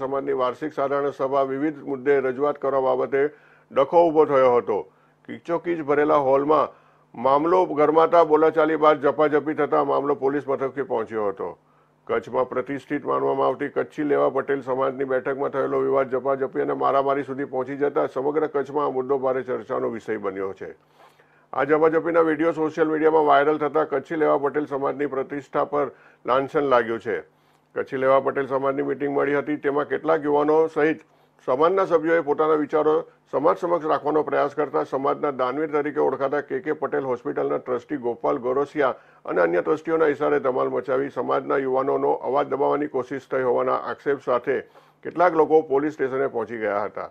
સમાજની વાર્ષિક સાધારણ સભા વિવિધ મુદ્દે રજૂઆત કરવા બાબતે ડખો ઊભો થયો હતો. કિચોકીચ ભરેલા હોલમાં મામલો ગરમાતા બોલાચાલી બાદ ઝપાઝપી થતા મામલો પોલીસ મથકે પહોંચ્યો હતો. કચ્છમાં પ્રતિષ્ઠિત માનવામાં આવતી કચ્છી લેવા પટેલ સમાજની બેઠકમાં થયેલો વિવાદ, ઝપાઝપી અને મારામારી સુધી પહોંચી જતા સમગ્ર કચ્છમાં આ મુદ્દો ભારે ચર્ચાનો વિષય બન્યો છે. આ ઝપાઝપીના વીડિયો સોશિયલ મીડિયામાં વાયરલ થતા કચ્છી લેવા પટેલ સમાજની પ્રતિષ્ઠા પર લાંછન લાગ્યું છે. કચ્છી લેવા પટેલ સમાજની મિટિંગ મળી હતી. તેમાં કેટલાક યુવાનો સહિત સમાજના સભ્યોએ પોતાના વિચારો સમાજ સમક્ષ રાખવાનો પ્રયાસ કરતા સમાજના દાનવીર તરીકે ઓળખાતા કે કે પટેલ હોસ્પિટલના ટ્રસ્ટી ગોપાલ ગોરોસિયા અને અન્ય ટ્રસ્ટીઓના ઇશારે ધમાલ મચાવી સમાજના યુવાનોનો અવાજ દબાવવાની કોશિશ થઈ હોવાના આક્ષેપ સાથે કેટલાક લોકો પોલીસ સ્ટેશને પહોંચી ગયા હતા.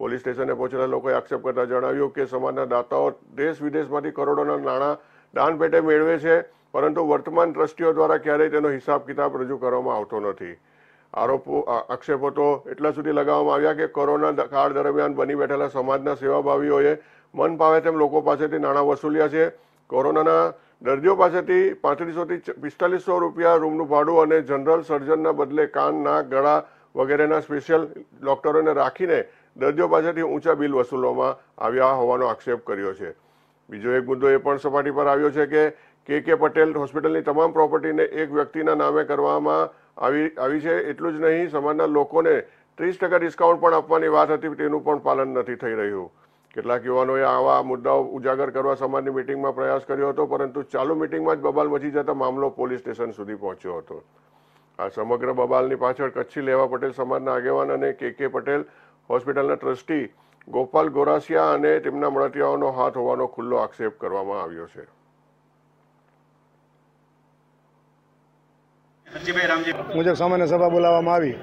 પોલીસ સ્ટેશને પહોંચેલા લોકોએ આક્ષેપ કરતા જણાવ્યું કે સમાજના દાતાઓ દેશ વિદેશમાંથી કરોડોના નાણાં દાન પેટે મેળવે છે. પરંતુ વર્તમાન ટ્રસ્ટીઓ દ્વારા ક્યારેય તેનો હિસાબ કિતાબ રજૂ કરવામાં આવતો નથી. આરોપો આક્ષેપો તો એટલા સુધી લગાવવામાં આવ્યા કે કોરોના કાળ દરમિયાન બની બેઠેલા સમાજના સેવાભાવીઓએ મન પાવે તેમ લોકો પાસેથી નાણાં વસૂલ્યા છે. કોરોનાના દર્દીઓ પાસેથી પાંત્રીસોથી પિસ્તાલીસો રૂપિયા રૂમનું ભાડું અને જનરલ સર્જનના બદલે કાન, નાક, ગળા વગેરેના સ્પેશિયલ ડોક્ટરોને રાખીને દર્દીઓ પાસેથી ઊંચા બિલ વસૂલવામાં આવ્યા હોવાનો આક્ષેપ કર્યો છે. બીજો એક મુદ્દો એ પણ સપાટી પર આવ્યો છે કે કે કે પટેલ હોસ્પિટલની તમામ પ્રોપર્ટીને એક વ્યક્તિના નામે કરવામાં આવી આવી છે. એટલું જ નહીં, સમાજના લોકોને ત્રીસ ટકા ડિસ્કાઉન્ટ પણ આપવાની વાત હતી, તેનું પણ પાલન નથી થઈ રહ્યું. કેટલાક યુવાનોએ આવા મુદ્દાઓ ઉજાગર કરવા સમાજની મિટિંગમાં પ્રયાસ કર્યો હતો, પરંતુ ચાલુ મિટિંગમાં જ બબાલ મચી જતા મામલો પોલીસ સ્ટેશન સુધી પહોંચ્યો હતો. આ સમગ્ર બબાલની પાછળ કચ્છી લેવા પટેલ સમાજના આગેવાન અને કે કે પટેલ હોસ્પિટલના ટ્રસ્ટી ગોપાલ ગોરાસિયા અને તેમના મળતિયાઓનો હાથ હોવાનો ખુલ્લો આક્ષેપ કરવામાં આવ્યો છે. મુજબ સામાન્ય સભા બોલાવવામાં આવી.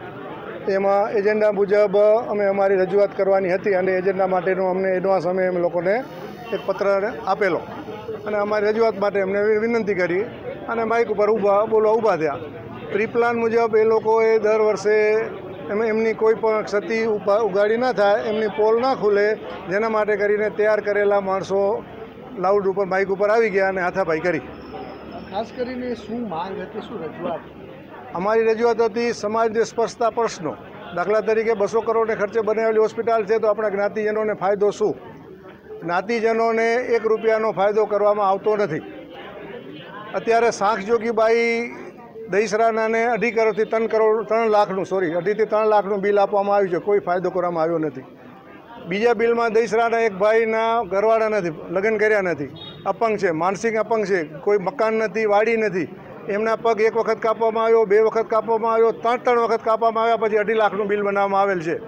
એમાં એજન્ડા મુજબ અમે અમારી રજૂઆત કરવાની હતી અને એજન્ડા માટેનો અમને એડવાન્સ અમે એમ લોકોને એક પત્ર આપેલો. અને અમારી રજૂઆત માટે એમને વિનંતી કરી અને માઇક ઉપર ઊભા બોલવા ઊભા થયા. પ્રી પ્લાન મુજબ એ લોકોએ દર વર્ષે એમ એમની કોઈ પણ ક્ષતિ ઉગાડી ના થાય એમની પોલ ના ખુલે જેના માટે કરીને તૈયાર કરેલા માણસો લાઉડ ઉપર બાઇક ઉપર આવી ગયા અને હાથાપાઈ કરી. ખાસ કરીને શું માંગ હતી શું રજૂઆત? અમારી રજૂઆત હતી સમાજને સ્પર્શતા પ્રશ્નો. દાખલા તરીકે બસો કરોડને ખર્ચે બનાવેલી હોસ્પિટલ છે તો આપણા જ્ઞાતિજનોને ફાયદો શું? જ્ઞાતિજનોને એક રૂપિયાનો ફાયદો કરવામાં આવતો નથી. અત્યારે શાંખ જોગીબાઈ દહીસરાનાને અઢી કરોડથી ત્રણ કરોડ, ત્રણ લાખનું સોરી અઢીથી ત્રણ લાખનું બિલ આપવામાં આવ્યું છે. કોઈ ફાયદો કરવામાં આવ્યો નથી. બીજા બિલમાં દહીસરાના એક ભાઈના ઘરવાળા નથી, લગ્ન કર્યા નથી. અપંગ છે, માનસિક અપંગ છે. કોઈ મકાન નથી, વાડી નથી. એમના પગ એક વખત કાપવામાં આવ્યો, બે વખત કાપવામાં આવ્યો, ત્રણ ત્રણ વખત કાપવામાં આવ્યા પછી અઢી લાખનું બિલ બનાવવામાં આવેલ છે.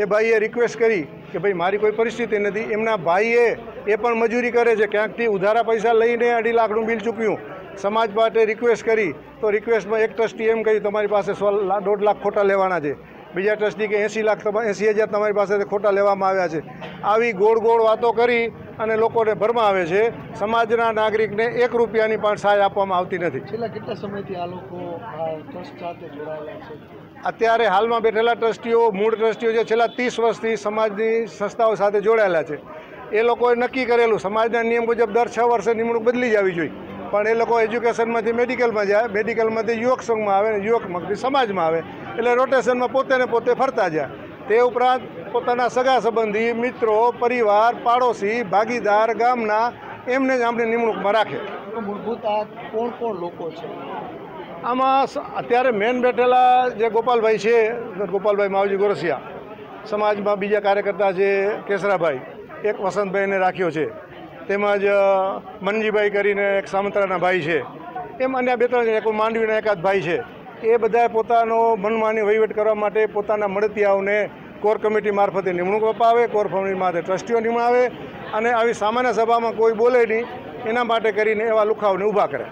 એ ભાઈએ રિક્વેસ્ટ કરી કે ભાઈ, મારી કોઈ પરિસ્થિતિ નથી. એમના ભાઈએ એ પણ મજૂરી કરે છે. ક્યાંકથી ઉધારા પૈસા લઈને અઢી લાખનું બિલ ચૂક્યું. સમાજ માટે રિક્વેસ્ટ કરી તો રિક્વેસ્ટમાં એક ટ્રસ્ટી એમ કહ્યું તમારી પાસે સો દોઢ લાખ ખોટા લેવાના છે. બીજા ટ્રસ્ટી કે એંસી લાખ એંસી હજાર તમારી પાસેથી ખોટા લેવામાં આવ્યા છે. આવી ગોળ ગોળ વાતો કરી અને લોકોને ભરમાવે છે. સમાજના નાગરિકને એક રૂપિયાની પણ સહાય આપવામાં આવતી નથી. છેલ્લા કેટલા સમયથી આ લોકો ટ્રસ્ટ સાથે જોડાયેલા છે? અત્યારે હાલમાં બેઠેલા ટ્રસ્ટીઓ મૂળ ટ્રસ્ટીઓ છે છેલ્લા ત્રીસ વર્ષથી સમાજની સંસ્થાઓ સાથે જોડાયેલા છે એ લોકોએ નક્કી કરેલું સમાજના નિયમ મુજબ દર છ વર્ષે નિમણૂક બદલી જ આવી જોઈએ. પણ એ લોકો એજ્યુકેશનમાંથી મેડિકલમાં જાય મેડિકલમાંથી યુવક સંઘમાં આવે ને યુવકમાંથી સમાજમાં આવે એટલે રોટેશનમાં પોતે ને પોતે ફરતા જાય. તે ઉપરાંત પોતાના સગા સંબંધી મિત્રો પરિવાર પાડોશી ભાગીદાર ગામના એમને જ આપણે નિમણૂકમાં રાખે. મૂળભૂત આ કોણ કોણ લોકો છે? આમાં અત્યારે મેન બેઠેલા જે ગોપાલભાઈ છે ગોપાલભાઈ માવજી ગોરસિયા સમાજમાં બીજા કાર્યકર્તા છે કેસરાભાઈ એક વસંતભાઈને રાખ્યો છે. તેમજ મનજીભાઈ કરીને એક સામંતરાના ભાઈ છે. એમ અન્ય બે ત્રણ એક માંડવીના એકાદ ભાઈ છે. એ બધાએ પોતાનો મનમાની વહીવટ કરવા માટે પોતાના મળતિયાઓને કોર કમિટી મારફતે નિમણૂક અપાવે, કોર કમિટી મારફતે ટ્રસ્ટીઓ નિમણાવે અને આવી સામાન્ય સભામાં કોઈ બોલે નહીં, એના માટે કરીને એવા લુખાવને ઊભા કરે.